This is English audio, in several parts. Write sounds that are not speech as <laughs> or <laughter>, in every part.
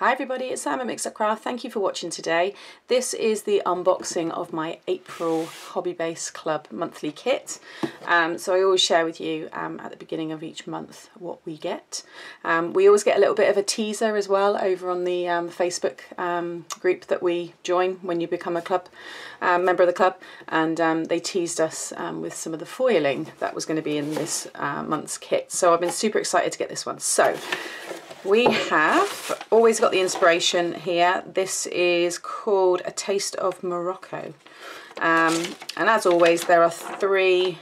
Hi everybody, it's Sam at Mixed Up Craft. Thank you for watching today. This is the unboxing of my April Hobbybase Club monthly kit. Um, so I always share with you um, at the beginning of each month what we get. Um, we always get a little bit of a teaser as well over on the um, Facebook um, group that we join when you become a club um, member of the club and they teased us with some of the foiling that was going to be in this uh, month's kit. So I've been super excited to get this one. So we have always got the inspiration here. This is called A Taste of Morocco. Um, and as always, there are three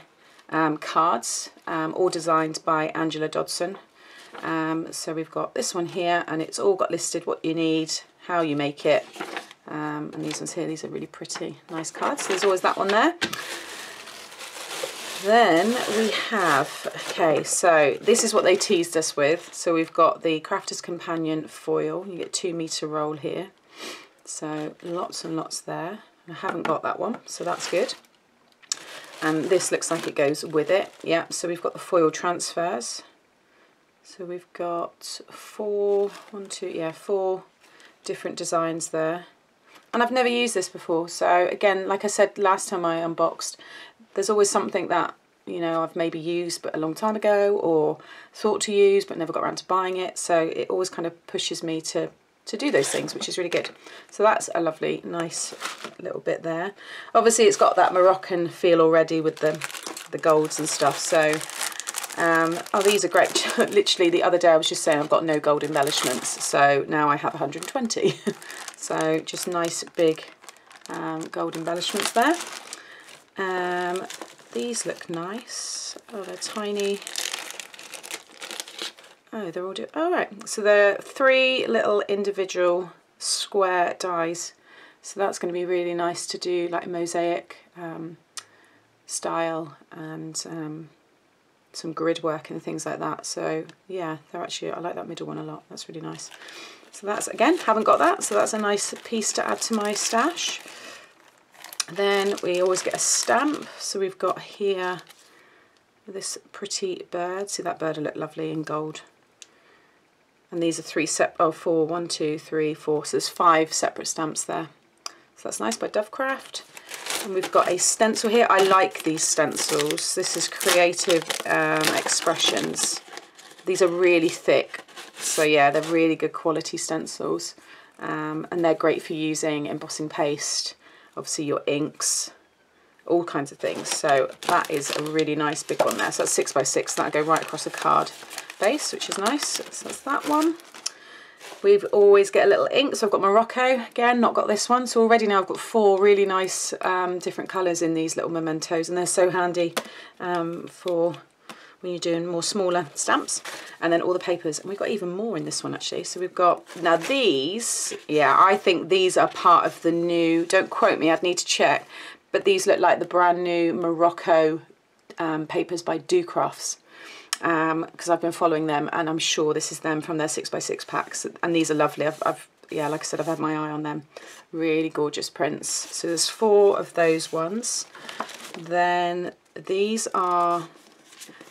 um, cards, um, all designed by Angela Dodson. Um, so we've got this one here, and it's all got listed what you need, how you make it. Um, and these ones here, these are really pretty, nice cards. So there's always that one there. Then we have, okay, so this is what they teased us with. So we've got the Crafter's Companion foil. You get two metre roll here. So lots and lots there. I haven't got that one, so that's good. And this looks like it goes with it. Yeah, so we've got the foil transfers. So we've got four, one, two, yeah, four different designs there. And I've never used this before, so again, like I said last time I unboxed, there's always something that you know I've maybe used but a long time ago or thought to use but never got around to buying it. So it always kind of pushes me to to do those things which is really good. So that's a lovely nice little bit there. Obviously it's got that Moroccan feel already with the the golds and stuff. So um, oh these are great <laughs> literally the other day I was just saying I've got no gold embellishments so now I have 120 <laughs> so just nice big um, gold embellishments there um, these look nice. Oh, they're tiny. Oh, they're all do. Oh, right. So they're three little individual square dies. So that's going to be really nice to do like mosaic um, style and um, some grid work and things like that. So yeah, they're actually, I like that middle one a lot. That's really nice. So that's, again, haven't got that. So that's a nice piece to add to my stash. Then we always get a stamp. So we've got here this pretty bird. See that bird will look lovely in gold. And these are three set oh four, one, two, three, four. So there's five separate stamps there. So that's nice by Dovecraft. And we've got a stencil here. I like these stencils. This is Creative um, Expressions. These are really thick. So yeah, they're really good quality stencils. Um, and they're great for using embossing paste obviously your inks, all kinds of things. So that is a really nice big one there. So that's six by six, that'll go right across the card base, which is nice. So that's that one. We've always get a little ink, so I've got Morocco, again, not got this one. So already now I've got four really nice um, different colours in these little mementos, and they're so handy um, for when you're doing more smaller stamps. And then all the papers and we've got even more in this one actually. So we've got now these yeah I think these are part of the new don't quote me I'd need to check but these look like the brand new Morocco um, papers by Dovecraft's because um, I've been following them and I'm sure this is them from their 6x6 packs and these are lovely I've, I've yeah like I said I've had my eye on them really gorgeous prints so there's four of those ones then these are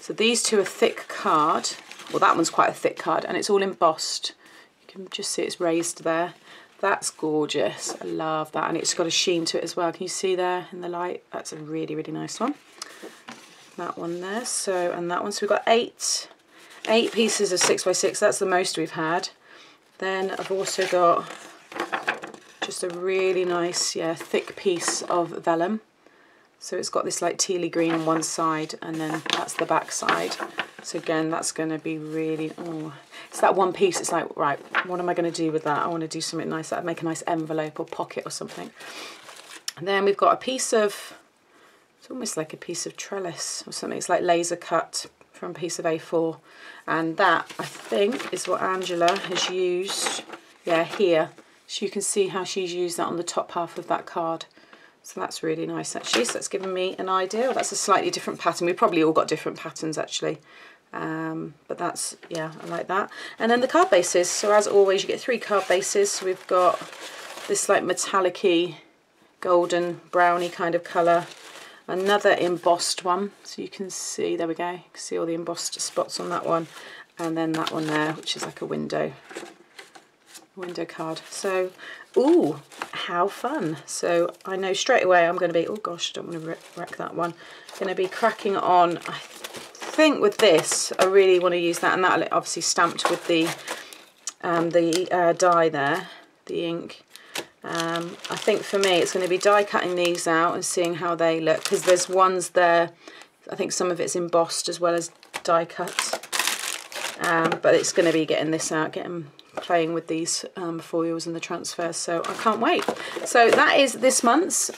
so these two are thick card. Well, that one's quite a thick card and it's all embossed. You can just see it's raised there. That's gorgeous. I love that. And it's got a sheen to it as well. Can you see there in the light? That's a really, really nice one. That one there. So, and that one. So we've got eight, eight pieces of six by six. That's the most we've had. Then I've also got just a really nice, yeah, thick piece of vellum. So it's got this like tealy green on one side and then that's the back side. So again, that's going to be really, oh, it's that one piece. It's like, right, what am I going to do with that? I want to do something nice. I'd make a nice envelope or pocket or something. And then we've got a piece of, it's almost like a piece of trellis or something. It's like laser cut from a piece of A4. And that, I think, is what Angela has used, yeah, here. So you can see how she's used that on the top half of that card. So that's really nice actually. So that's given me an idea. That's a slightly different pattern. We've probably all got different patterns actually. Um, but that's, yeah, I like that. And then the card bases. So as always, you get three card bases. So we've got this like metallic golden browny kind of colour. Another embossed one. So you can see, there we go. You can see all the embossed spots on that one. And then that one there, which is like a window window card. So, ooh, how fun. So I know straight away I'm going to be, oh gosh, I don't want to wreck that one. Going to be cracking on, I think with this, I really want to use that and that obviously stamped with the, um, the uh, die there, the ink. Um, I think for me it's going to be die cutting these out and seeing how they look because there's ones there, I think some of it's embossed as well as die cut. Um, but it's going to be getting this out, getting playing with these um, foils and the transfers so I can't wait. So that is this month's.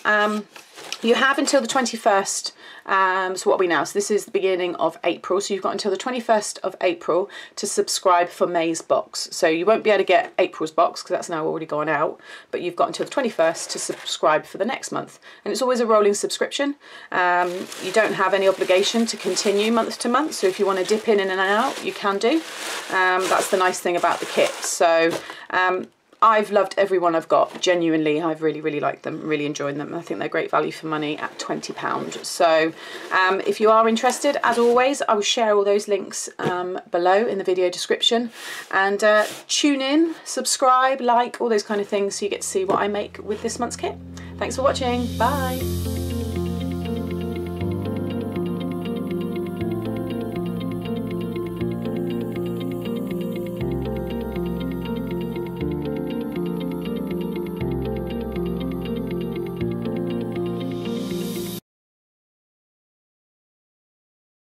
You have until the 21st um, so what are we now? So this is the beginning of April. So you've got until the 21st of April to subscribe for May's box. So you won't be able to get April's box because that's now already gone out. But you've got until the 21st to subscribe for the next month. And it's always a rolling subscription. Um, you don't have any obligation to continue month to month. So if you want to dip in and out, you can do. Um, that's the nice thing about the kit. So um, I've loved every one I've got. Genuinely, I've really, really liked them, really enjoyed them. I think they're great value for money at £20. So um, if you are interested, as always, I will share all those links um, below in the video description. And uh, tune in, subscribe, like, all those kind of things so you get to see what I make with this month's kit. Thanks for watching. Bye.